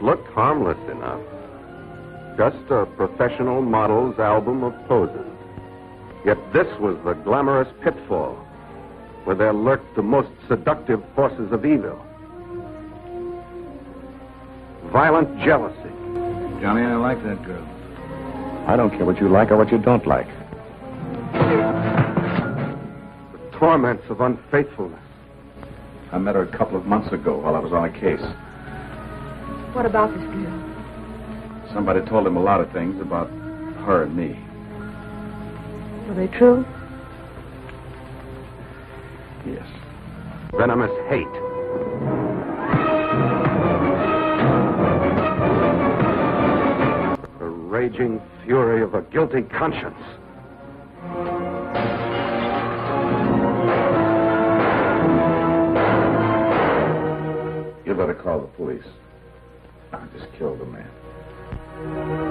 looked harmless enough. Just a professional model's album of poses. Yet this was the glamorous pitfall where there lurked the most seductive forces of evil. Violent jealousy. Johnny, I like that girl. I don't care what you like or what you don't like. The torments of unfaithfulness. I met her a couple of months ago while I was on a case. What about this girl? Somebody told him a lot of things about her and me. Are they true? Yes. Venomous hate. The raging fury of a guilty conscience. You better call the police. I just killed a man.